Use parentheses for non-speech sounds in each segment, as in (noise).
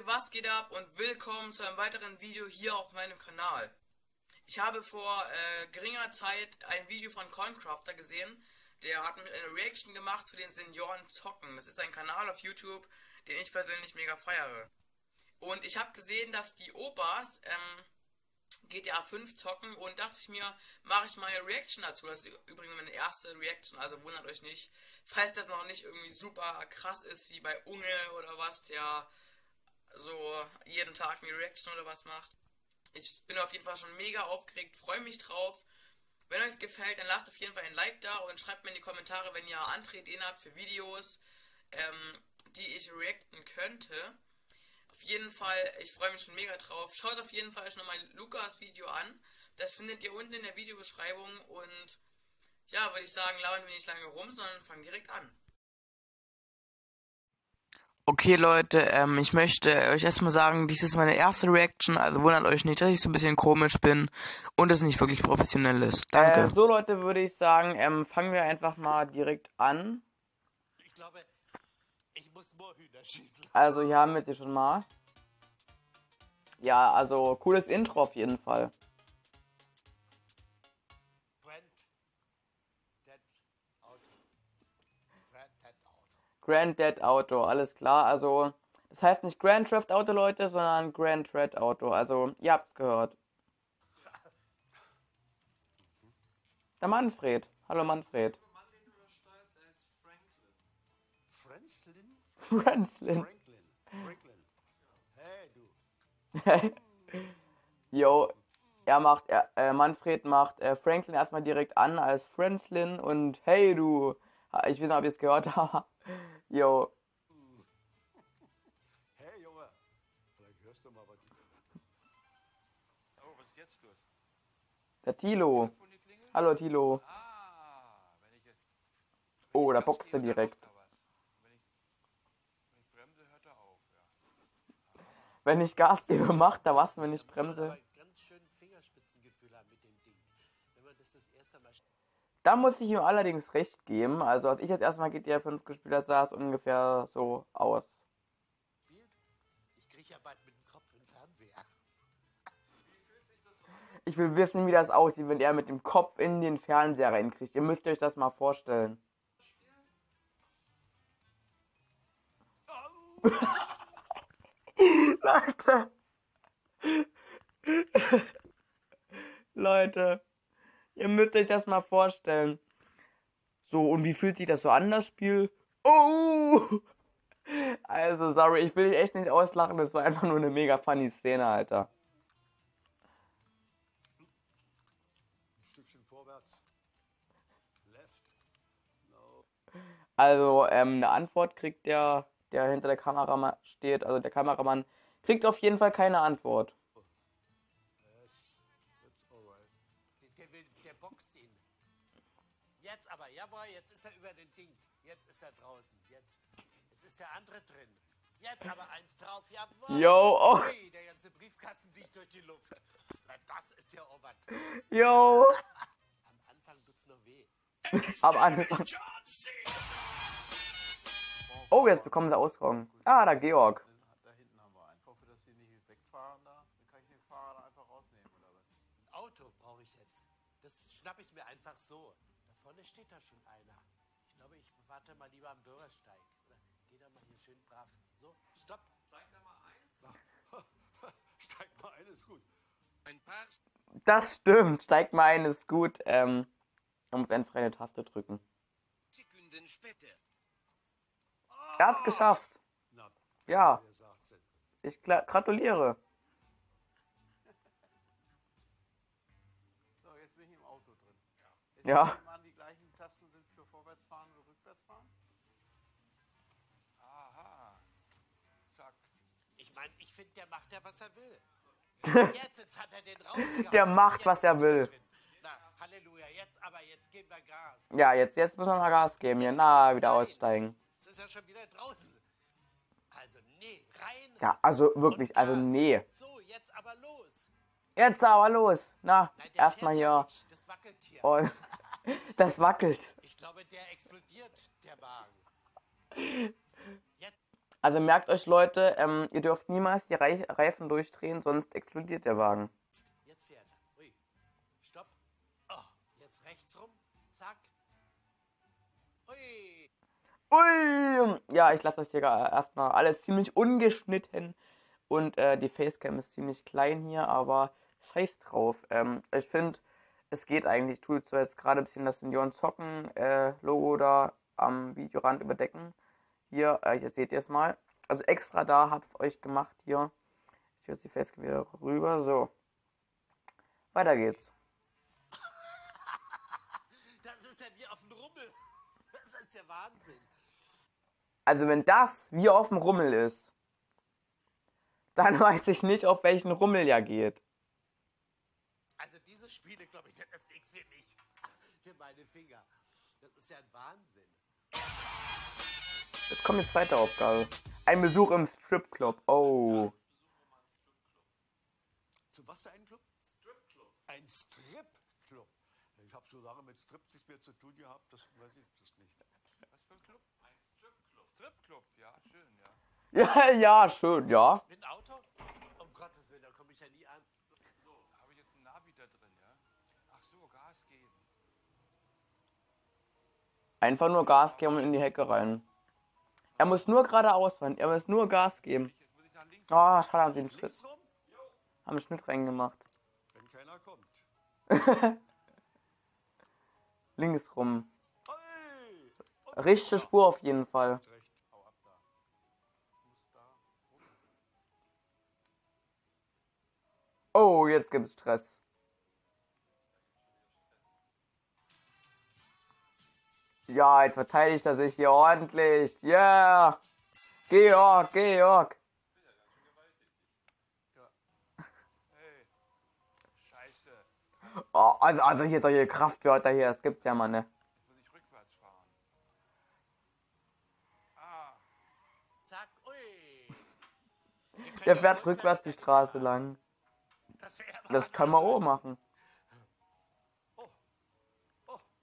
Leute, was geht ab und willkommen zu einem weiteren Video hier auf meinem Kanal. Ich habe vor äh, geringer Zeit ein Video von Coincrafter gesehen, der hat eine Reaction gemacht zu den Senioren zocken. Das ist ein Kanal auf YouTube, den ich persönlich mega feiere. Und ich habe gesehen, dass die Opas ähm, GTA 5 zocken und dachte ich mir, mache ich mal eine Reaction dazu. Das ist übrigens meine erste Reaction, also wundert euch nicht. Falls das noch nicht irgendwie super krass ist, wie bei Unge oder was, der so jeden Tag eine Reaction oder was macht. Ich bin auf jeden Fall schon mega aufgeregt, freue mich drauf. Wenn euch gefällt, dann lasst auf jeden Fall ein Like da und schreibt mir in die Kommentare, wenn ihr andere Ideen habt für Videos, ähm, die ich reacten könnte. Auf jeden Fall, ich freue mich schon mega drauf. Schaut auf jeden Fall schon mal Lukas Video an. Das findet ihr unten in der Videobeschreibung. Und ja, würde ich sagen, labern wir nicht lange rum, sondern fangen direkt an. Okay, Leute, ähm, ich möchte euch erstmal sagen, dies ist meine erste Reaction, also wundert euch nicht, dass ich so ein bisschen komisch bin und es nicht wirklich professionell ist. Danke. Äh, so, Leute, würde ich sagen, ähm, fangen wir einfach mal direkt an. Ich glaube, ich muss Moorhühner schießen. Also, hier haben wir sie schon mal. Ja, also, cooles Intro auf jeden Fall. Granddad Auto, alles klar. Also, das heißt nicht Grand Theft Auto, Leute, sondern Grand Red Auto. Also, ihr habt's gehört. Der Manfred. Hallo Manfred. Franklin. Franklin. Hey, du. (laughs) Yo, er macht, er, äh, Manfred macht äh, Franklin erstmal direkt an als Franklin und hey, du. Ich weiß nicht, ob ihr es gehört (laughs) habt. Jo. Hey Junge, vielleicht hörst du mal was. Oh, was ist jetzt los? Der Tilo. Hallo Tilo. Ah, oh, da boxt er direkt. Wenn ich Gas gebe, macht er was, wenn ich bremse. Da muss ich ihm allerdings recht geben. Also als ich jetzt erstmal GTA 5 gespielt habe, sah es ungefähr so aus. Ich krieg ja bald mit dem Kopf im Fernseher. (laughs) Ich will wissen, wie das aussieht, wenn er mit dem Kopf in den Fernseher reinkriegt. Ihr müsst euch das mal vorstellen. (laughs) Leute. (laughs) Leute. Ihr müsst euch das mal vorstellen. So, und wie fühlt sich das so an, das Spiel? Oh! (laughs) Also, sorry, ich will dich echt nicht auslachen. Das war einfach nur eine mega funny Szene, Alter. Also, ähm, eine Antwort kriegt der, der hinter der Kamera steht, also der Kameramann, kriegt auf jeden Fall keine Antwort. Jawohl, jetzt ist er über den Ding. Jetzt ist er draußen. Jetzt, jetzt ist der andere drin. Jetzt aber eins drauf, jawohl. Yo, oh. Hey, der ganze Briefkasten fliegt durch die Luft. Na, das ist ja Obert. Yo. (laughs) Am Anfang tut's noch weh. (laughs) Am Anfang. Oh, jetzt bekommen sie Ausgang. Ah, da Georg. Da hinten haben wir einen. Ich hoffe, dass sie nicht wegfahren da. Dann kann ich den Fahrer einfach rausnehmen, oder was? Ein Auto brauche ich jetzt. Das schnapp ich mir einfach so vorne steht da schon einer. Ich glaube, ich warte mal lieber am Bürgersteig. Oder geh da mal hier schön brav. So, stopp. Steig da mal ein. (laughs) Steig mal ein, ist gut. Ein paar. Das stimmt. Steig mal ein, ist gut. Ähm, man muss einfach eine Taste drücken. Sekunden später. Er hat's geschafft. Na, ja. Ich gratuliere. So, jetzt bin ich im Auto drin. Ja. Ja. Tasten sind für Vorwärtsfahren oder Rückwärtsfahren? Aha. Zack. Ich meine, ich finde, der macht ja, was er will. (laughs) jetzt, jetzt hat er den rausgehauen. Der macht, jetzt was er will. Na, Halleluja, jetzt aber, jetzt geben wir Gas. Ja, jetzt, jetzt müssen wir mal Gas geben hier. Na, wieder Nein. aussteigen. Jetzt ist er schon wieder draußen. Also, nee, rein. Ja, also wirklich, also nee. So, jetzt aber los. Jetzt aber los. Na, erstmal hier. Das wackelt hier. Und Das wackelt. Ich glaube, der explodiert, der Wagen. Jetzt. Also merkt euch Leute, ähm, ihr dürft niemals die Reif Reifen durchdrehen, sonst explodiert der Wagen. Jetzt fährt er. Ui. Stopp. Oh, jetzt rechts rum. Zack. Ui. Ui! Ja, ich lasse euch hier erstmal alles ziemlich ungeschnitten und äh, die Facecam ist ziemlich klein hier, aber scheiß drauf. Ähm, ich finde, es geht eigentlich. Ich tue zwar jetzt gerade ein bisschen das Senioren Zocken äh, Logo da am Videorand überdecken. Hier, äh, hier seht ihr es mal. Also extra da habe ich euch gemacht hier. Ich jetzt die Facecam wieder rüber. So. Weiter geht's. (laughs) Das ist ja wie auf dem Rummel. Das ist ja Wahnsinn. Also wenn das wie auf dem Rummel ist, dann (laughs) weiß ich nicht, auf welchen Rummel ja geht. Also diese Spiele, glaube ich, das ist nichts für mich. Für meine Finger. Das ist ja ein Wahnsinn. Jetzt kommt die zweite Aufgabe. Ein Besuch im Stripclub. Oh. Zu was für einem Club? Stripclub. Ein Stripclub. Ich habe so lange mit Striptease mehr zu tun gehabt, das weiß ich das nicht. Was für ein Club? Ein Stripclub. Stripclub, ja, schön, ja. (laughs) Ja, ja, schön, ja. Mit Einfach nur Gas geben und in die Hecke rein. Er muss nur geradeaus fahren. Er muss nur Gas geben. Ah, schade, haben sie einen rum, haben einen Schnitt reingemacht. wenn keiner kommt. (laughs) Links rum. Richtige Spur auf jeden Fall. Oh, jetzt gibt's Stress. Ja, jetzt verteidigt er sich hier ordentlich. Yeah! Georg, Georg. Oh, also, also hier solche Kraftwörter hier, das gibt's ja mal, ne? Muss ich rückwärts fahren. Ah. Zack, ui. Der ja fährt rückwärts die Straße lang. Das, Das können wir auch machen.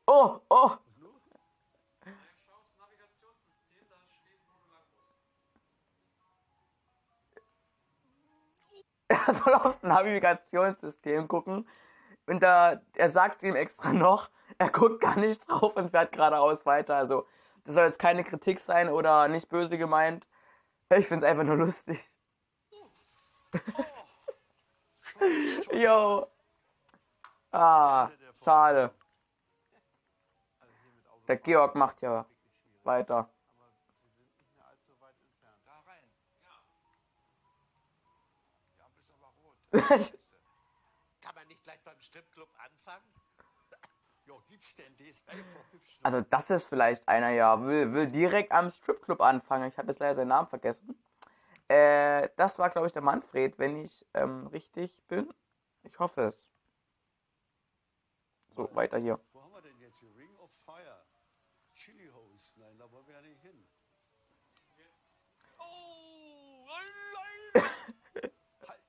Oh. Oh. Er (laughs) soll aufs Navigationssystem gucken. Und da, er sagt ihm extra noch, er guckt gar nicht drauf und fährt geradeaus weiter. Also, das soll jetzt keine Kritik sein oder nicht böse gemeint. Ich find's einfach nur lustig. (laughs) Yo. Ah, schade. Der Georg macht ja weiter. (laughs) Kann man nicht gleich beim Stripclub anfangen? Jo, gibt's denn das? Also das ist vielleicht einer, ja, will, will direkt am Stripclub anfangen. Ich habe jetzt leider seinen Namen vergessen. Äh, das war, glaube ich, der Manfred, wenn ich ähm, richtig bin. Ich hoffe es. So, weiter hier. Wo haben wir denn jetzt hier? Ring of Fire. Chili Hose. Nein, da wollen wir ja nicht hin. Oh, nein! halt!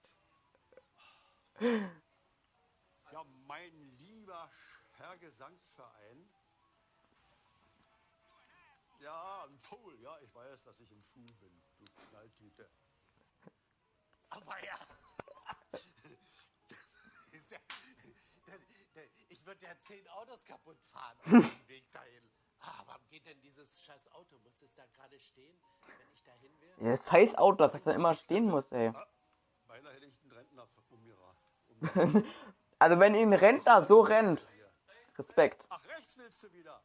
Ja, mein lieber Herr Gesangsverein. Ja, ein Fool. Ja, ich weiß, dass ich ein Fool bin. Du Knalltüte. Aber ja. Ich würde ja zehn Autos kaputt fahren auf diesem Weg dahin. Ah, warum geht denn dieses scheiß Auto? Muss es da gerade stehen, wenn ich dahin will? Ja, das scheiß Auto, das dann immer stehen muss, ey. Beinahe hätte ich Also wenn ihn ein Rentner so rennt. Respekt. Ach, rechts willst du wieder.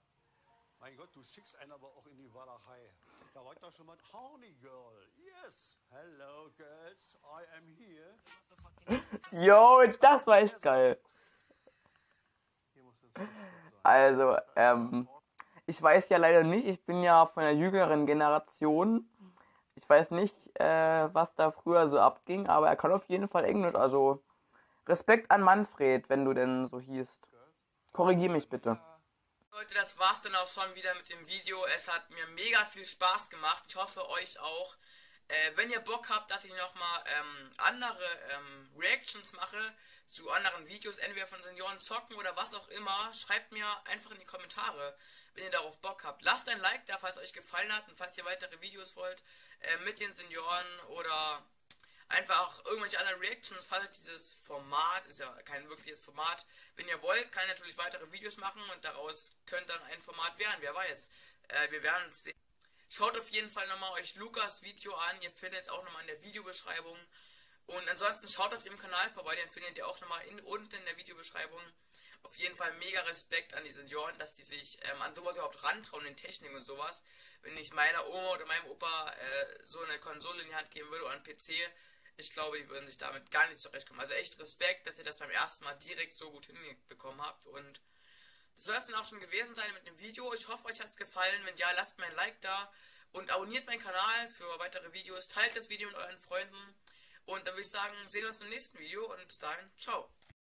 Mein Gott, du schickst einen aber auch in die Walachei. Da war ich doch schon mal Horny Girl. Yes. Hello, girls. I am here. Yo, das war echt geil. Also, ähm, ich weiß ja leider nicht, ich bin ja von der jüngeren Generation. Ich weiß nicht, äh, was da früher so abging, aber er kann auf jeden Fall Englisch. Also, Respekt an Manfred, wenn du denn so hießt. Korrigier mich bitte. Leute, das war's dann auch schon wieder mit dem Video. Es hat mir mega viel Spaß gemacht. Ich hoffe euch auch. Äh, wenn ihr Bock habt, dass ich nochmal ähm, andere ähm, Reactions mache zu anderen Videos, entweder von Senioren zocken oder was auch immer, schreibt mir einfach in die Kommentare, wenn ihr darauf Bock habt. Lasst ein Like da, falls es euch gefallen hat und falls ihr weitere Videos wollt äh, mit den Senioren oder einfach auch irgendwelche anderen Reactions, falls dieses Format, ist ja kein wirkliches Format, wenn ihr wollt, kann ich natürlich weitere Videos machen und daraus könnte dann ein Format werden, wer weiß. Äh, wir werden es sehen. Schaut auf jeden Fall nochmal euch Lukas Video an, ihr findet es auch nochmal in der Videobeschreibung. Und ansonsten schaut auf ihrem Kanal vorbei, den findet ihr auch nochmal in, unten in der Videobeschreibung. Auf jeden Fall mega Respekt an die Senioren, dass die sich ähm, an sowas überhaupt rantrauen, in Technik und sowas. Wenn ich meiner Oma oder meinem Opa äh, so eine Konsole in die Hand geben würde oder einen PC, ich glaube, die würden sich damit gar nicht zurechtkommen. Also echt Respekt, dass ihr das beim ersten Mal direkt so gut hinbekommen habt. Und das soll es dann auch schon gewesen sein mit dem Video. Ich hoffe, euch hat es gefallen. Wenn ja, lasst mir ein Like da und abonniert meinen Kanal für weitere Videos. Teilt das Video mit euren Freunden. Und dann würde ich sagen, sehen wir uns im nächsten Video und bis dahin, ciao.